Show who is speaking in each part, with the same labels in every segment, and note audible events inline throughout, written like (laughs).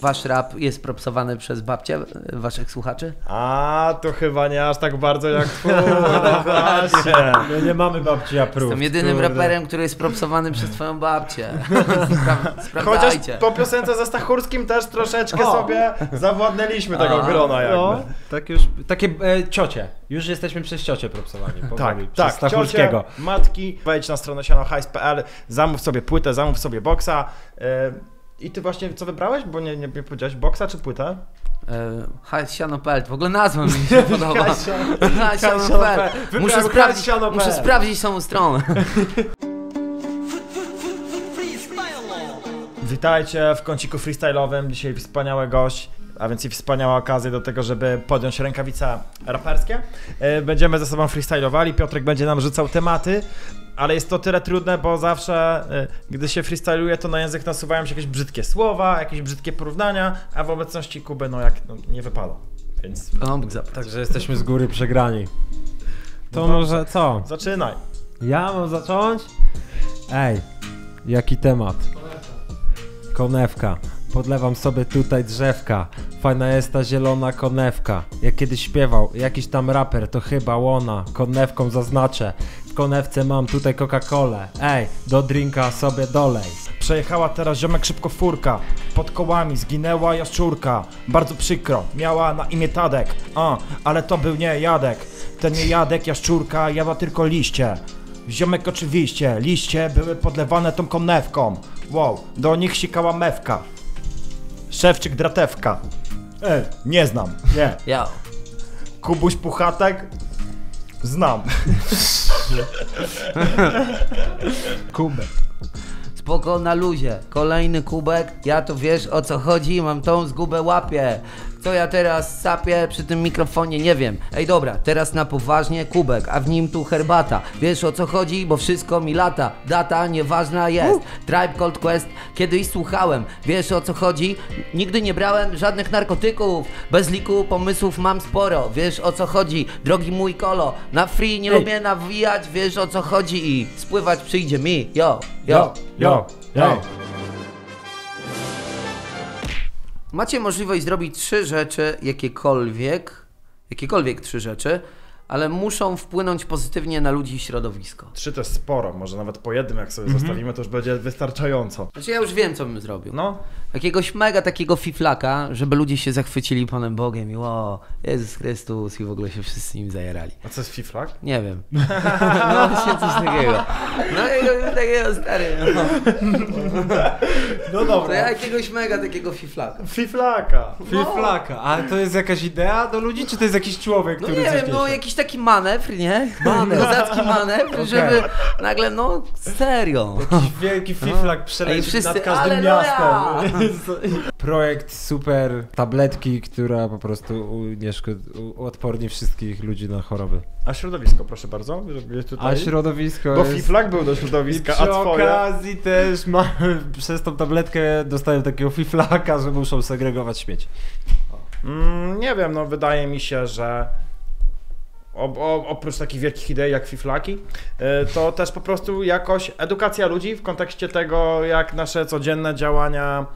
Speaker 1: Wasz rap jest propsowany przez babcie e, waszych słuchaczy?
Speaker 2: A, to chyba nie aż tak bardzo jak twój, no (laughs) właśnie.
Speaker 3: My nie mamy babci aprów.
Speaker 1: Jestem jedynym
Speaker 3: kurde.
Speaker 1: raperem, który jest propsowany przez twoją babcię. (laughs) Spra-
Speaker 2: Chociaż po piosence ze Stachurskim też troszeczkę
Speaker 1: O.
Speaker 2: sobie zawładnęliśmy tego
Speaker 1: A,
Speaker 2: grona jakby.
Speaker 3: No, tak już, takie e, ciocie. Już jesteśmy przez ciocie propsowani.
Speaker 2: Tak,
Speaker 3: powoli,
Speaker 2: tak,
Speaker 3: Przez Stachurskiego.
Speaker 2: ciocie, matki, wejdź na stronę sianohajs.pl, zamów sobie płytę, zamów sobie boksa. e, I ty właśnie co wybrałeś? Bo nie, nie, nie powiedziałeś boksa czy płytę?
Speaker 1: E, Hajs Siano.pl, w ogóle nazwa mi się (laughs) podoba.
Speaker 2: Hajs
Speaker 1: Hajs
Speaker 2: Siano.pl.
Speaker 1: Siano.pl.
Speaker 3: Wybrałem
Speaker 1: Muszę
Speaker 3: Siano.pl.
Speaker 1: muszę sprawdzić tą stronę.
Speaker 2: Witajcie w kąciku freestyle'owym. Dzisiaj wspaniały gość, a więc i wspaniała okazja do tego, żeby podjąć rękawice raperskie. E, Będziemy ze sobą freestylowali. Piotrek będzie nam rzucał tematy, ale jest to tyle trudne, bo zawsze, e, gdy się freestyluje, to na język nasuwają się jakieś brzydkie słowa, jakieś brzydkie porównania, a w obecności Kuby, no jak no, nie wypada. Więc.
Speaker 3: Także jesteśmy z góry przegrani. To
Speaker 2: No
Speaker 3: może co?
Speaker 2: zaczynaj.
Speaker 3: Ja mam zacząć? Ej, jaki temat? Konewka. Podlewam sobie tutaj drzewka. Fajna jest ta zielona konewka. Jak kiedyś śpiewał jakiś tam raper, to chyba łona. Konewką zaznaczę. W konewce mam tutaj Coca-Colę. Ej, do drinka sobie dolej.
Speaker 2: Przejechała teraz ziomek szybko furka. Pod kołami zginęła jaszczurka. Bardzo przykro, miała na imię Tadek. A, ale to był nie Jadek. Ten nie Jadek, jaszczurka, jadła tylko liście. Ziomek oczywiście, liście były podlewane tą konewką. Wow, do nich sikała mewka. Szewczyk dratewka. E, nie znam, nie.
Speaker 1: Ja.
Speaker 2: Kubuś Puchatek? Znam. (laughs)
Speaker 3: Kubek.
Speaker 1: Spoko na luzie. Kolejny kubek. Ja to wiesz o co chodzi, mam tą zgubę łapię. Co ja teraz sapię przy tym mikrofonie, nie wiem. Ej dobra, teraz na poważnie kubek, a w nim tu herbata. Wiesz o co chodzi, bo wszystko mi lata. Data nieważna jest. Tribe Cold Quest kiedyś słuchałem. Wiesz o co chodzi? Nigdy nie brałem żadnych narkotyków. Bez liku pomysłów mam sporo. Wiesz o co chodzi? Drogi mój kolo. Na free nie
Speaker 3: Ej.
Speaker 1: lubię nawijać. Wiesz o co chodzi i spływać przyjdzie mi. Yo, yo.
Speaker 2: jo, jo.
Speaker 1: Macie możliwość zrobić trzy rzeczy, jakiekolwiek, jakiekolwiek trzy rzeczy, ale muszą wpłynąć pozytywnie na ludzi i środowisko.
Speaker 2: Trzy to jest sporo, może nawet po jednym jak sobie zostawimy, to już będzie wystarczająco.
Speaker 1: Znaczy ja już wiem, co bym zrobił.
Speaker 2: No,
Speaker 1: Jakiegoś mega takiego fiflaka, żeby ludzie się zachwycili Panem Bogiem i o, Jezus Chrystus i w ogóle się wszyscy nim zajarali.
Speaker 2: a co jest fiflak?
Speaker 1: Nie wiem. (laughs) No właśnie coś takiego. No jakiegoś takiego stary. No.
Speaker 2: No
Speaker 1: To ja jakiegoś mega takiego fiflaka.
Speaker 2: Fiflaka.
Speaker 3: Fiflaka. A to jest jakaś idea do ludzi, czy to jest jakiś człowiek,
Speaker 1: No
Speaker 3: który
Speaker 1: nie wiem, no jakiś taki manewr, nie? Kozacki manewr, żeby nagle, no serio.
Speaker 3: Jakiś wielki fiflak
Speaker 1: Ej,
Speaker 3: przeleci
Speaker 1: wszyscy,
Speaker 3: nad każdym miastem. (laughs) Projekt super tabletki, która po prostu u- uodporni wszystkich ludzi na choroby.
Speaker 2: A środowisko, proszę bardzo, tutaj...
Speaker 3: A środowisko
Speaker 2: Bo
Speaker 3: jest...
Speaker 2: fiflak był do
Speaker 3: I
Speaker 2: środowiska,
Speaker 3: przy
Speaker 2: a twoje...
Speaker 3: okazji też mamy, (laughs) przez tą tabletkę dostają takiego fiflaka, że muszą segregować śmieci.
Speaker 2: Mm, nie wiem, no wydaje mi się, że o, o, oprócz takich wielkich idei jak fiflaki, y, to też po prostu jakoś edukacja ludzi w kontekście tego, jak nasze codzienne działania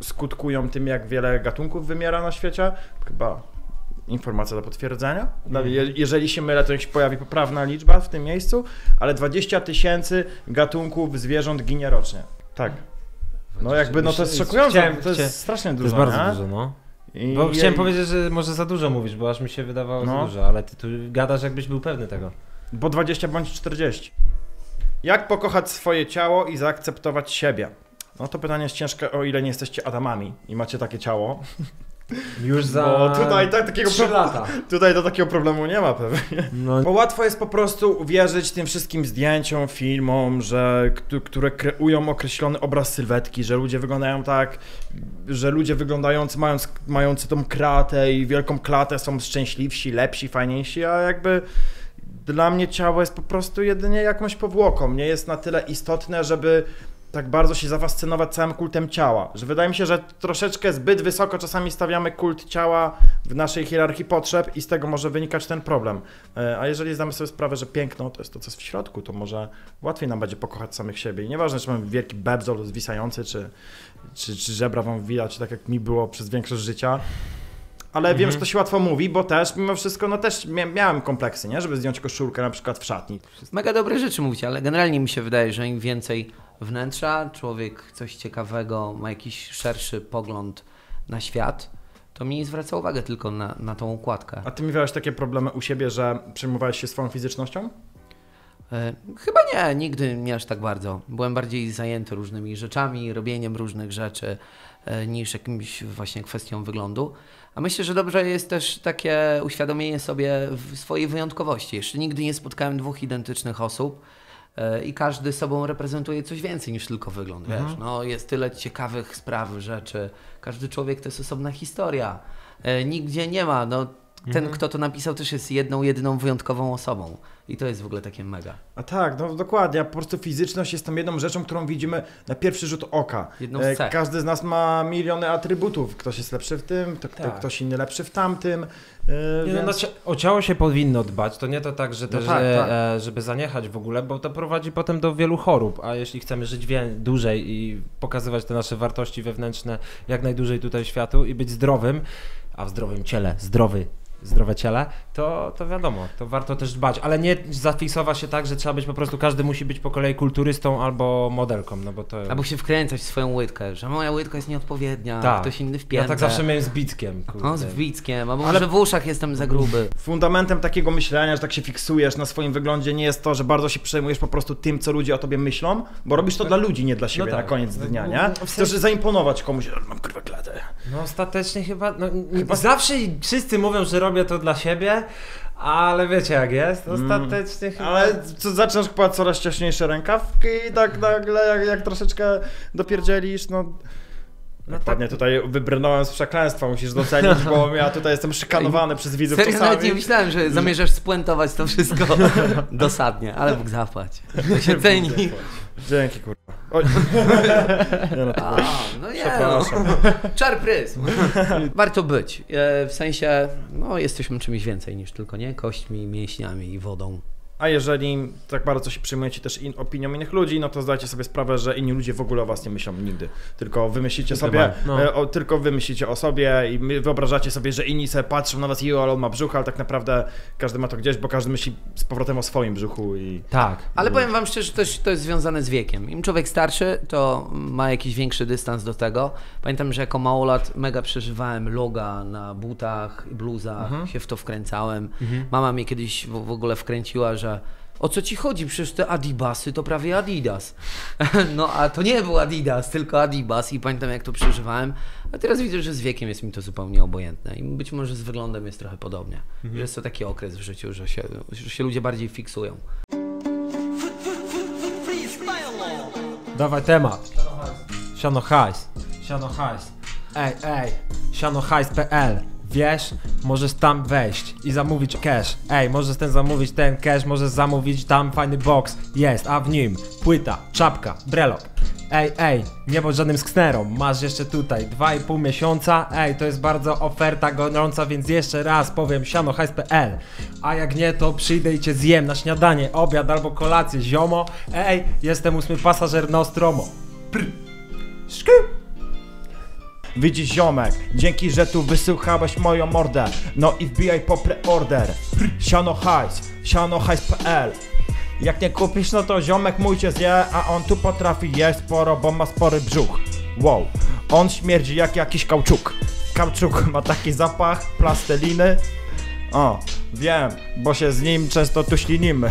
Speaker 2: skutkują tym, jak wiele gatunków wymiera na świecie. Chyba informacja do potwierdzenia. No, je, jeżeli się mylę, to niech się pojawi poprawna liczba w tym miejscu, ale 20 tysięcy gatunków zwierząt ginie rocznie. Tak. No jakby, no to jest szokujące,
Speaker 3: Chciałem-
Speaker 2: to jest
Speaker 3: chciałem-
Speaker 2: strasznie
Speaker 3: To
Speaker 2: dużo,
Speaker 3: jest bardzo
Speaker 2: nie?
Speaker 3: dużo, no.
Speaker 2: I
Speaker 3: Bo chciałem powiedzieć, że może za dużo mówisz, bo aż mi się wydawało
Speaker 2: No.
Speaker 3: za dużo, ale ty tu gadasz jakbyś był pewny tego.
Speaker 2: Bo 20 bądź 40. Jak pokochać swoje ciało i zaakceptować siebie? No to pytanie jest ciężkie, o ile nie jesteście Adamami i macie takie ciało.
Speaker 3: Już za
Speaker 2: Bo tutaj tak, takiego
Speaker 3: trzy
Speaker 2: pro-
Speaker 3: lata. (laughs)
Speaker 2: Tutaj to takiego problemu nie ma pewnie.
Speaker 3: No,
Speaker 2: Bo łatwo jest po prostu uwierzyć tym wszystkim zdjęciom, filmom, że, któ- które kreują określony obraz sylwetki, że ludzie wyglądają tak, że ludzie wyglądający, mając, mający tą kratę i wielką klatę są szczęśliwsi, lepsi, fajniejsi, a jakby dla mnie ciało jest po prostu jedynie jakąś powłoką. Nie jest na tyle istotne, żeby tak bardzo się zafascynować całym kultem ciała, że wydaje mi się, że troszeczkę zbyt wysoko czasami stawiamy kult ciała w naszej hierarchii potrzeb i z tego może wynikać ten problem. E, A jeżeli zdamy sobie sprawę, że piękno to jest to, co jest w środku, to może łatwiej nam będzie pokochać samych siebie. I nieważne, czy mamy wielki bebzol zwisający, czy, czy, czy żebra wam widać, tak jak mi było przez większość życia. Ale wiem, że to się łatwo mówi, bo też mimo wszystko, no też mia miałem kompleksy, nie? Żeby zdjąć koszulkę na przykład w szatni.
Speaker 1: Mega dobre rzeczy mówicie, ale generalnie mi się wydaje, że im więcej wnętrza, człowiek coś ciekawego, ma jakiś szerszy pogląd na świat, to mniej zwraca uwagę tylko na, na tą układkę.
Speaker 2: A ty miałeś takie problemy u siebie, że przejmowałeś się swoją fizycznością?
Speaker 1: E, chyba nie, nigdy nie aż tak bardzo. Byłem bardziej zajęty różnymi rzeczami, robieniem różnych rzeczy, e, niż jakimś właśnie kwestią wyglądu. A myślę, że dobrze jest też takie uświadomienie sobie w swojej wyjątkowości. Jeszcze nigdy nie spotkałem dwóch identycznych osób i każdy sobą reprezentuje coś więcej niż tylko wygląd, wiesz. No, jest tyle ciekawych spraw, rzeczy. Każdy człowiek to jest osobna historia. E, Nigdzie nie ma, no, ten, kto to napisał, też jest jedną, jedyną wyjątkową osobą. I to jest w ogóle takie mega.
Speaker 2: A tak, no dokładnie. A po prostu fizyczność jest tą jedną rzeczą, którą widzimy na pierwszy rzut oka.
Speaker 1: Jedną
Speaker 2: E,
Speaker 1: z cech.
Speaker 2: Każdy z nas ma miliony atrybutów. Ktoś jest lepszy w tym, to, to
Speaker 3: Tak.
Speaker 2: ktoś inny lepszy w tamtym. e,
Speaker 3: Nie, no,
Speaker 2: więc...
Speaker 3: na cia- o ciało się powinno dbać, to nie to tak, że
Speaker 2: No
Speaker 3: też,
Speaker 2: tak,
Speaker 3: e,
Speaker 2: tak.
Speaker 3: e, żeby zaniechać w ogóle, bo to prowadzi potem do wielu chorób, a jeśli chcemy żyć wie- dłużej i pokazywać te nasze wartości wewnętrzne jak najdłużej tutaj światu i być zdrowym, a w zdrowym ciele, zdrowy, zdrowe ciele, to, to wiadomo, to warto też dbać, ale nie zafiksować się tak, że trzeba być po prostu, każdy musi być po kolei kulturystą albo modelką, no bo to...
Speaker 1: Albo się wkręcać w swoją łydkę, że moja łydka jest nieodpowiednia,
Speaker 3: Tak.
Speaker 1: ktoś inny
Speaker 3: Ja
Speaker 1: wpięte.
Speaker 3: tak zawsze miałem z Bickiem, kurde.
Speaker 1: No, z Wickiem, albo
Speaker 2: Ale-
Speaker 1: może w uszach jestem za gruby.
Speaker 2: Fundamentem takiego myślenia, że tak się fiksujesz na swoim wyglądzie, nie jest to, że bardzo się przejmujesz po prostu tym, co ludzie o tobie myślą, bo robisz to dla ludzi, nie dla siebie
Speaker 3: tak.
Speaker 2: na koniec dnia, nie?
Speaker 3: No, w
Speaker 2: Chcesz zaimponować komuś, że mam kurwa klatę.
Speaker 3: No ostatecznie chyba, no, chyba zawsze wszyscy mówią, że robię to dla siebie, ale wiecie jak jest, ostatecznie chyba...
Speaker 2: Mm. Ale co, zaczynasz kupować coraz ciaśniejsze rękawki i tak nagle, jak, jak troszeczkę dopierdzielisz, no...
Speaker 3: No
Speaker 2: No ładnie tutaj wybrnąłem z przekleństwa, musisz docenić, bo (laughs) ja tutaj jestem szykanowany przez widzów
Speaker 1: Serio, nawet nie
Speaker 2: czasami.
Speaker 1: myślałem, że zamierzasz spuentować to wszystko (laughs) dosadnie, ale Bóg zapłać. (laughs) To się ceni.
Speaker 2: Dzięki kurwa. Oj. (laughs) Nie, no to
Speaker 1: A, no nie, no. (laughs) Czar prys. (laughs) Warto być. E, W sensie, no jesteśmy czymś więcej niż tylko, nie? Kośćmi, mięśniami i wodą.
Speaker 2: A jeżeli tak bardzo się przyjmujecie też in, opinią innych ludzi, no to zdajcie sobie sprawę, że inni ludzie w ogóle o was nie myślą nigdy. Tylko wymyślicie sobie,
Speaker 3: no.
Speaker 2: e, o, tylko wymyślicie o sobie i my, wyobrażacie sobie, że inni sobie patrzą na was i ale on ma brzuch, ale tak naprawdę każdy ma to gdzieś, bo każdy myśli z powrotem o swoim brzuchu i...
Speaker 3: Tak.
Speaker 1: Ale powiem wam szczerze, to, to jest związane z wiekiem. Im człowiek starszy, to ma jakiś większy dystans do tego. Pamiętam, że jako małolat mega przeżywałem loga na butach i bluzach, się w to wkręcałem. Mama mnie kiedyś w, w ogóle wkręciła, że o co ci chodzi? Przecież te Adibasy to prawie Adidas. (laughs) No a to nie był Adidas, tylko Adibas i pamiętam jak to przeżywałem. A teraz widzę, że z wiekiem jest mi to zupełnie obojętne i być może z wyglądem jest trochę podobnie. Że jest to taki okres w życiu, że się, że się ludzie bardziej fiksują.
Speaker 3: Dawaj temat. Siano hajs. Siano hajs. Ej, ej. Sianohajs.pl Wiesz, możesz tam wejść i zamówić cash. Ej, możesz ten zamówić ten cash, możesz zamówić tam fajny box. Jest, a w nim płyta, czapka, brelok. Ej, ej, nie bądź żadnym sknerą. Masz jeszcze tutaj 2,5 miesiąca. Ej, to jest bardzo oferta gorąca, więc jeszcze raz powiem sianohajs.pl. A jak nie, to przyjdę i cię zjem na śniadanie, obiad albo kolację, ziomo. Ej, jestem ósmy pasażer Nostromo. Prr. Szky.
Speaker 2: Widzisz ziomek, dzięki, że tu wysłuchałeś moją mordę. No i wbijaj po preorder. Siano hajs, Jak nie kupisz, no to ziomek mój cię zje A on tu potrafi jeść sporo, bo ma spory brzuch. Wow, on śmierdzi jak jakiś kauczuk. Kauczuk ma taki zapach plasteliny O, wiem, bo się z nim często tu ślinimy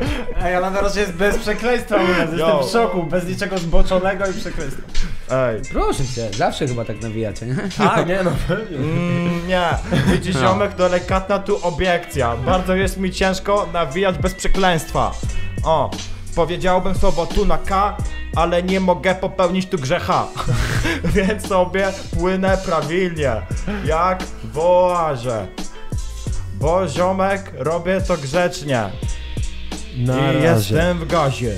Speaker 2: (laughs)
Speaker 3: Ej, ale na razie jest bez przekleństwa, mówiąc. Jestem
Speaker 2: Yo.
Speaker 3: w szoku, bez niczego zboczonego i przekleństwa.
Speaker 2: Ej,
Speaker 1: Proszę cię, zawsze chyba tak nawijacie, nie?
Speaker 3: A, nie no, pewnie.
Speaker 2: Mm, nie, widzisz ziomek, delikatna tu obiekcja. Bardzo jest mi ciężko nawijać bez przekleństwa. O, powiedziałbym słowo tu na K, ale nie mogę popełnić tu grzecha. (laughs) Więc sobie płynę prawilnie, jak w oazie. Bo ziomek, robię to grzecznie.
Speaker 3: Na
Speaker 2: I
Speaker 3: razie.
Speaker 2: jestem w gazie.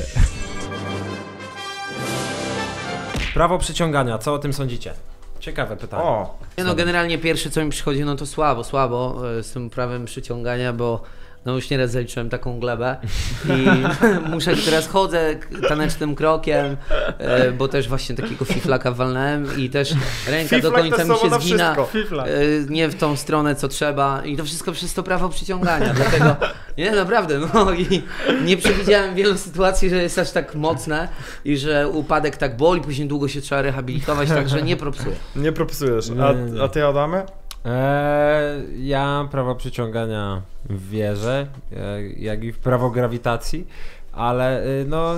Speaker 3: Prawo przyciągania, co o tym sądzicie? Ciekawe pytanie.
Speaker 2: O,
Speaker 1: Nie no, generalnie pierwsze co mi przychodzi, no to słabo, słabo e, z tym prawem przyciągania, bo no już nieraz zaliczyłem taką glebę i (laughs) muszę teraz chodzę tanecznym krokiem, e, bo też właśnie takiego fiflaka walnąłem i też ręka do końca mi się zgina, e, nie w tą stronę co trzeba i to wszystko przez to prawo przyciągania, dlatego (laughs) nie naprawdę, no i nie przewidziałem wielu sytuacji, że jest aż tak mocne i że upadek tak boli, później długo się trzeba rehabilitować, także nie propsuję.
Speaker 2: nie
Speaker 3: nie.
Speaker 2: A, a ty, Adamy?
Speaker 3: Eee, ja prawo przyciągania wierzę, jak, jak i w prawo grawitacji, ale y, no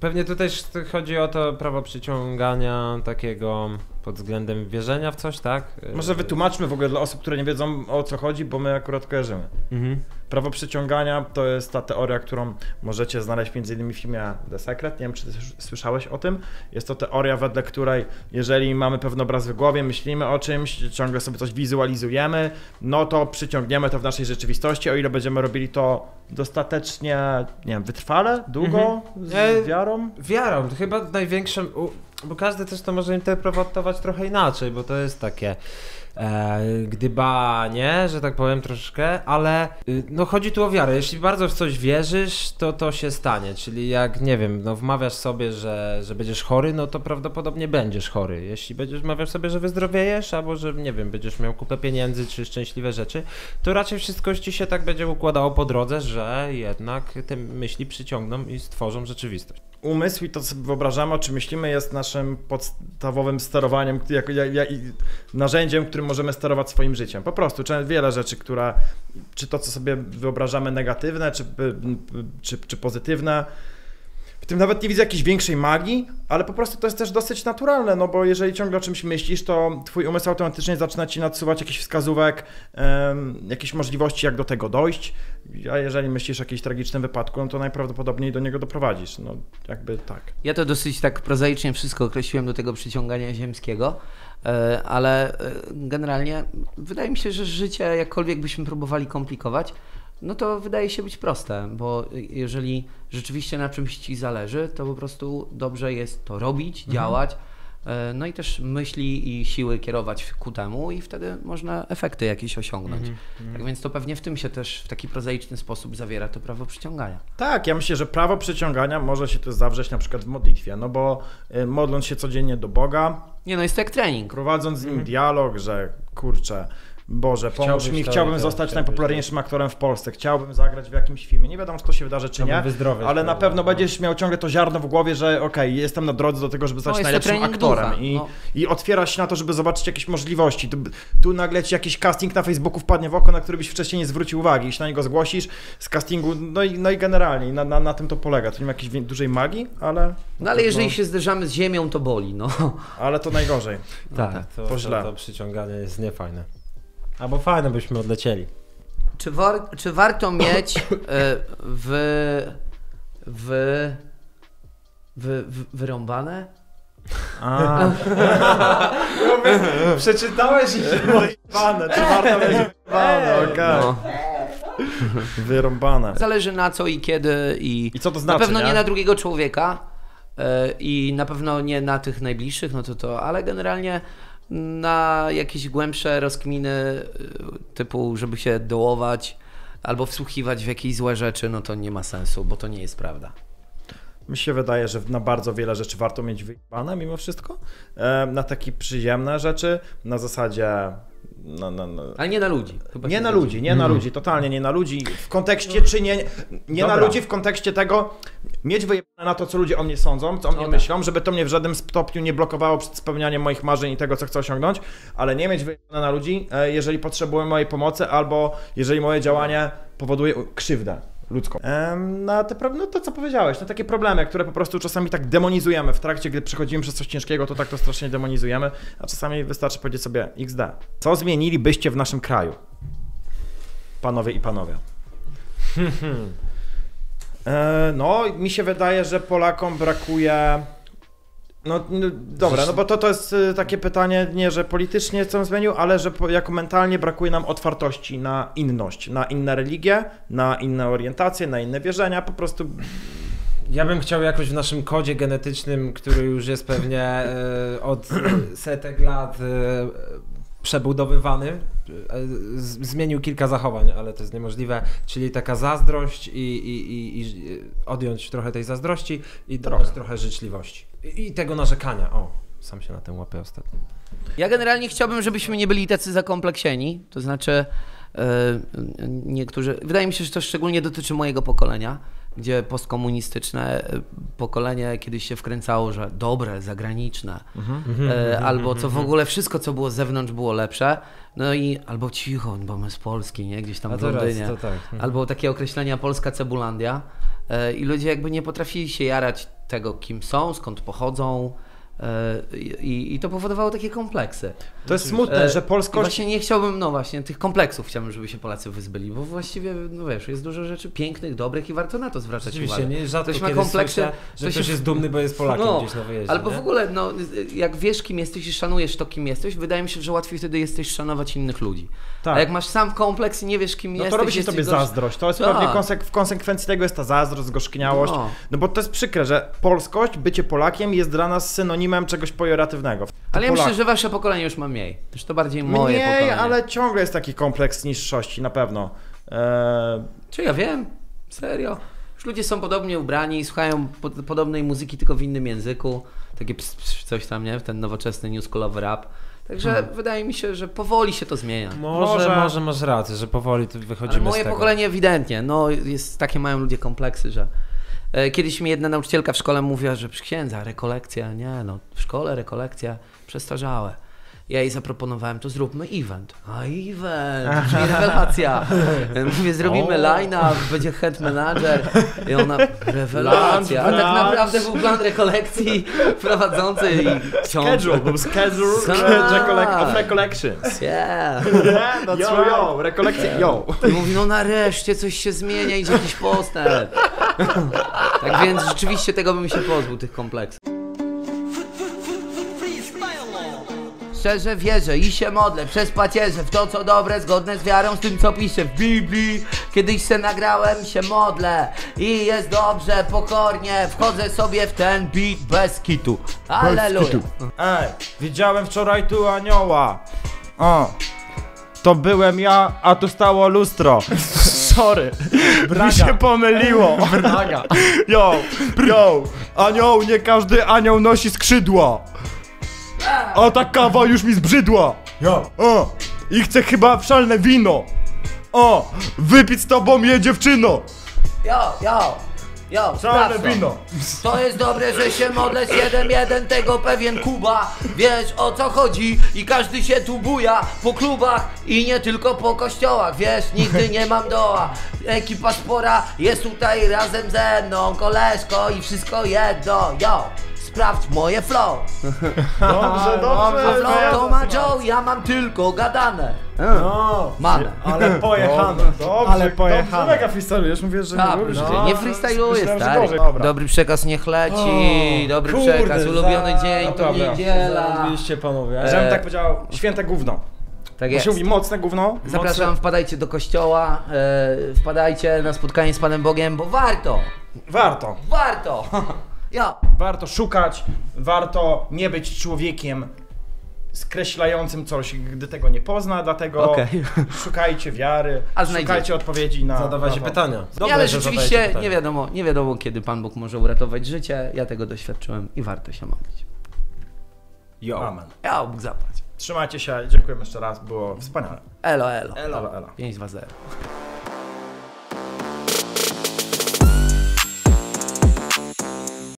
Speaker 3: pewnie tutaj też chodzi o to prawo przyciągania takiego pod względem wierzenia w coś, tak?
Speaker 2: Może wytłumaczmy w ogóle dla osób, które nie wiedzą o co chodzi, bo my akurat kojarzymy.
Speaker 3: Mhm.
Speaker 2: Prawo przyciągania to jest ta teoria, którą możecie znaleźć m.in. w filmie The Secret. Nie wiem, czy słyszałeś o tym. Jest to teoria, wedle której jeżeli mamy pewien obraz w głowie, myślimy o czymś, ciągle sobie coś wizualizujemy, no to przyciągniemy to w naszej rzeczywistości, o ile będziemy robili to dostatecznie, nie wiem, wytrwale, długo, z
Speaker 3: E,
Speaker 2: wiarą.
Speaker 3: Wiarą, chyba największym, bo każdy też to może interpretować trochę inaczej, bo to jest takie e, gdybanie, że tak powiem troszkę, ale y, no chodzi tu o wiarę. Jeśli bardzo w coś wierzysz, to to się stanie, czyli jak, nie wiem, no wmawiasz sobie, że, że będziesz chory, no to prawdopodobnie będziesz chory. Jeśli będziesz wmawiasz sobie, że wyzdrowiejesz, albo że, nie wiem, będziesz miał kupę pieniędzy, czy szczęśliwe rzeczy, to raczej wszystko ci się tak będzie układało po drodze, że jednak te myśli przyciągną i stworzą rzeczywistość.
Speaker 2: Umysł i to, co wyobrażamy, o czym myślimy, jest naszym podstawowym sterowaniem, jak, jak, jak, i narzędziem, którym możemy sterować swoim życiem. Po prostu, wiele rzeczy, które, czy to, co sobie wyobrażamy negatywne, czy, czy, czy pozytywne, w tym nawet nie widzę jakiejś większej magii, ale po prostu to jest też dosyć naturalne, no bo jeżeli ciągle o czymś myślisz, to twój umysł automatycznie zaczyna ci nadsuwać jakiś wskazówek, em, jakieś możliwości, jak do tego dojść, a jeżeli myślisz o jakimś tragicznym wypadku, no to najprawdopodobniej do niego doprowadzisz, no jakby tak.
Speaker 1: Ja to dosyć tak prozaicznie wszystko określiłem do tego przyciągania ziemskiego, e, ale e, generalnie wydaje mi się, że życie, jakkolwiek byśmy próbowali komplikować, no to wydaje się być proste, bo jeżeli rzeczywiście na czymś ci zależy, to po prostu dobrze jest to robić, działać, e, no i też myśli i siły kierować ku temu i wtedy można efekty jakieś osiągnąć. Tak więc to pewnie w tym się też w taki prozaiczny sposób zawiera to prawo przyciągania.
Speaker 2: Tak, ja myślę, że prawo przyciągania może się też zawrzeć na przykład w modlitwie, no bo y, modląc się codziennie do Boga,
Speaker 1: Nie no, jest to jak trening.
Speaker 2: prowadząc z nim dialog, że kurczę, Boże, pomóż
Speaker 3: Chciałbyś
Speaker 2: mi,
Speaker 3: to,
Speaker 2: chciałbym
Speaker 3: to,
Speaker 2: zostać
Speaker 3: chciałbyś
Speaker 2: najpopularniejszym aktorem w Polsce, chciałbym zagrać w jakimś filmie. Nie wiadomo, czy to się wydarzy, czy nie, ale na pewno
Speaker 3: no.
Speaker 2: będziesz miał ciągle to ziarno w głowie, że okej, jestem na drodze do tego, żeby zostać
Speaker 1: jest to
Speaker 2: najlepszym aktorem
Speaker 1: ducha,
Speaker 2: i,
Speaker 1: no.
Speaker 2: i otwierasz się na to, żeby zobaczyć jakieś możliwości. Tu, tu nagle ci jakiś casting na Facebooku wpadnie w oko, na który byś wcześniej nie zwrócił uwagi. Jeśli na niego zgłosisz z castingu, no i, no i generalnie na, na, na tym to polega. To nie ma jakiejś dużej magii, ale,
Speaker 1: No ale jeżeli się zderzamy z ziemią, to boli, no.
Speaker 2: ale to najgorzej.
Speaker 1: tak.
Speaker 3: to,
Speaker 2: to
Speaker 3: to,
Speaker 2: źle.
Speaker 3: to przyciąganie jest niefajne. Albo fajne, byśmy odlecieli.
Speaker 1: Czy, war, czy warto mieć (coughs) e, w, w, w, w, wyrąbane?
Speaker 2: A. (laughs) Przeczytałeś i się Wyrąbane, czy warto mieć wyrąbane, okej.
Speaker 1: No.
Speaker 2: Wyrąbane.
Speaker 1: Zależy na co i kiedy i,
Speaker 2: I co to
Speaker 1: na
Speaker 2: znaczy,
Speaker 1: pewno nie?
Speaker 2: nie?
Speaker 1: na drugiego człowieka e, i na pewno nie na tych najbliższych, no to to, ale generalnie na jakieś głębsze rozkminy e, typu, żeby się dołować albo wsłuchiwać w jakieś złe rzeczy, no to nie ma sensu, bo to nie jest prawda.
Speaker 2: Mi się wydaje, że na bardzo wiele rzeczy warto mieć wyjebane mimo wszystko. E, na takie przyziemne rzeczy, na zasadzie... No, no, no.
Speaker 1: Ale nie na ludzi. Chyba
Speaker 2: Nie na ludzi, nie na ludzi, totalnie nie na ludzi. W kontekście czy nie, nie na ludzi w kontekście tego, mieć wyjebane na to, co ludzie o mnie sądzą, co o mnie
Speaker 1: tak.
Speaker 2: myślą, żeby to mnie w żadnym stopniu nie blokowało przed spełnianiem moich marzeń i tego, co chcę osiągnąć, ale nie mieć wyjebane na ludzi, e, jeżeli potrzebują mojej pomocy albo jeżeli moje działanie powoduje krzywdę ludzką. Em, na te, pro- no to, co powiedziałeś, na takie problemy, które po prostu czasami tak demonizujemy w trakcie, gdy przechodzimy przez coś ciężkiego, to tak to strasznie demonizujemy, a czasami wystarczy powiedzieć sobie XD. Co zmienilibyście w naszym kraju? Panowie i panowie. (laughs) E, no, mi się wydaje, że Polakom brakuje. No, no dobra, no bo to, to jest y, takie pytanie, nie, że politycznie co on zmienił, ale że jako mentalnie brakuje nam otwartości na inność, na inne religie, na inne orientacje, na inne wierzenia, po prostu
Speaker 3: Ja bym chciał jakoś w naszym kodzie genetycznym, który już jest pewnie e, od (clears throat) setek lat e, przebudowywany, e, zmienił kilka zachowań, ale to jest niemożliwe, czyli taka zazdrość i, i, i, i e, odjąć trochę tej zazdrości i dodać
Speaker 2: Trochę.
Speaker 3: trochę życzliwości. I, I tego narzekania. O, sam się na tym łapię ostatnio.
Speaker 1: Ja generalnie chciałbym, żebyśmy nie byli tacy zakompleksieni, to znaczy e, niektórzy, wydaje mi się, że to szczególnie dotyczy mojego pokolenia, gdzie postkomunistyczne e, pokolenie kiedyś się wkręcało, że dobre, zagraniczne, e, albo co w ogóle wszystko, co było z zewnątrz było lepsze, no i albo cicho, bo my z Polski, nie, gdzieś tam w Londynie,
Speaker 3: tak. Mhm.
Speaker 1: albo takie określenia Polska Cebulandia. E, i ludzie jakby nie potrafili się jarać tego, kim są, skąd pochodzą, i, i to powodowało takie kompleksy.
Speaker 2: To jest smutne,
Speaker 1: E,
Speaker 2: że
Speaker 1: I
Speaker 2: polskość...
Speaker 1: właśnie nie chciałbym, no właśnie, tych kompleksów chciałbym, żeby się Polacy wyzbyli, bo właściwie, no wiesz, jest dużo rzeczy pięknych, dobrych i warto na to zwracać
Speaker 3: Rzeczywiście,
Speaker 1: uwagę.
Speaker 3: nie rzadko
Speaker 1: Ktoś ma kompleksy,
Speaker 3: słyszę, że
Speaker 1: ktoś
Speaker 3: ktoś jest dumny, bo jest Polakiem
Speaker 1: No,
Speaker 3: gdzieś na wyjeździe.
Speaker 1: Albo
Speaker 3: nie?
Speaker 1: w ogóle, no, jak wiesz, kim jesteś i szanujesz to, kim jesteś, wydaje mi się, że łatwiej wtedy jesteś szanować innych ludzi.
Speaker 2: Tak.
Speaker 1: A jak masz sam kompleks i nie wiesz, kim
Speaker 2: No to
Speaker 1: jesteś,
Speaker 2: robi się tobie
Speaker 1: gorszy-
Speaker 2: zazdrość. To jest
Speaker 1: Tak.
Speaker 2: pewnie konsek- w konsekwencji tego jest ta zazdrość, zgorzkniałość.
Speaker 1: No.
Speaker 2: No bo to jest przykre, że polskość, bycie Polakiem jest dla nas synonimem czegoś pejoratywnego.
Speaker 1: Ale ja
Speaker 2: Polak-
Speaker 1: myślę, że wasze pokolenie już ma mniej. Już to bardziej moje
Speaker 2: Mniej,
Speaker 1: pokolenie.
Speaker 2: ale ciągle jest taki kompleks niższości, na pewno. Eee,
Speaker 1: Czy ja wiem? Serio? Już ludzie są podobnie ubrani, słuchają po, podobnej muzyki, tylko w innym języku. Takie ps, ps, coś tam, nie? Ten nowoczesny newschoolowy rap. Także
Speaker 2: Hmm.
Speaker 1: wydaje mi się, że powoli się to zmienia.
Speaker 3: Może,
Speaker 2: Może-
Speaker 3: może masz rację, że powoli
Speaker 1: Ale
Speaker 3: wychodzimy
Speaker 1: moje
Speaker 3: z tego.
Speaker 1: pokolenie ewidentnie, no jest, takie mają ludzie kompleksy, że kiedyś mi jedna nauczycielka w szkole mówiła, że przy księdza, rekolekcja, nie no, w szkole rekolekcja, przestarzałe. Ja jej zaproponowałem, to zróbmy event. A event, (laughs) czyli rewelacja. Ja Mówię, zrobimy line-up, będzie head manager. I ona, rewelacja. A tak naprawdę był plan rekolekcji prowadzący i
Speaker 2: schedule, był schedule recollect- of recollections.
Speaker 1: Yeah. (laughs)
Speaker 2: Yeah, that's yo, yo, rekolekcje, yo.
Speaker 1: I mówi, no nareszcie coś się zmienia, idzie jakiś postęp. (laughs) tak więc rzeczywiście tego bym się pozbył, tych kompleksów. Szczerze wierzę i się modlę przez pacierze w to co dobre, zgodne z wiarą, z tym co pisze w Biblii. Kiedyś se nagrałem, się modlę i jest dobrze, pokornie, wchodzę sobie w ten beat bez kitu. Alleluja.
Speaker 2: Ej, widziałem wczoraj tu anioła. O, to byłem ja, a tu stało lustro. (laughs) Sorry, mi się pomyliło.
Speaker 3: Braga. (laughs)
Speaker 2: Yo, yo, anioł, nie każdy anioł nosi skrzydła. A ta kawa już mi zbrzydła.
Speaker 3: Jo.
Speaker 2: O, i chcę chyba wszalne wino. O, wypić z tobą je dziewczyno.
Speaker 1: Jo, jo, jo, to.
Speaker 2: wino.
Speaker 1: To jest dobre, że się modlę z jeden jeden tego pewien Kuba. Wiesz o co chodzi? I każdy się tu buja po klubach i nie tylko po kościołach Wiesz, nigdy nie mam doła. Ekipa spora jest tutaj razem ze mną Koleżko i wszystko jedno, yo Sprawdź moje flow (laughs)
Speaker 2: Dobrze, dobrze.
Speaker 1: A flow to ma Joe, ja mam tylko gadane
Speaker 3: No,
Speaker 1: Manę
Speaker 3: ale pojechane.
Speaker 2: Dobrze,
Speaker 3: ale pojechane.
Speaker 2: Dobrze, mega freestylujesz, mówię, że
Speaker 1: Tak,
Speaker 2: nie lubisz.
Speaker 1: no, nie stary.
Speaker 2: Dobra.
Speaker 1: Dobry przekaz niech leci,
Speaker 3: O,
Speaker 1: dobry
Speaker 3: kurde,
Speaker 1: przekaz, ulubiony
Speaker 3: za-
Speaker 1: dzień to
Speaker 2: Dobra.
Speaker 1: niedziela.
Speaker 3: Zarobiliście panowie.
Speaker 2: Żebym
Speaker 1: E,
Speaker 2: tak powiedział, święte gówno.
Speaker 1: Tak jest.
Speaker 2: mówi mocne gówno.
Speaker 1: Zapraszam,
Speaker 2: mocne-
Speaker 1: wpadajcie do kościoła, e, wpadajcie na spotkanie z Panem Bogiem, bo warto,
Speaker 2: Warto.
Speaker 1: warto. (laughs) Ja.
Speaker 2: Warto szukać, warto nie być człowiekiem skreślającym coś, gdy tego nie pozna, dlatego
Speaker 1: Okej. (laughs)
Speaker 2: szukajcie wiary,
Speaker 1: A znajdziecie.
Speaker 2: szukajcie odpowiedzi na...
Speaker 3: Zadawajcie
Speaker 2: na
Speaker 3: pytania. Dobre,
Speaker 1: ale
Speaker 3: że
Speaker 1: rzeczywiście nie wiadomo, nie wiadomo kiedy Pan Bóg może uratować życie, ja tego doświadczyłem i warto się modlić.
Speaker 3: Jo.
Speaker 2: Amen.
Speaker 1: Ja Bóg zapłać.
Speaker 2: Trzymajcie się, dziękuję jeszcze raz, było wspaniale.
Speaker 1: Elo, elo.
Speaker 2: Elo, elo.
Speaker 1: 5 2 0.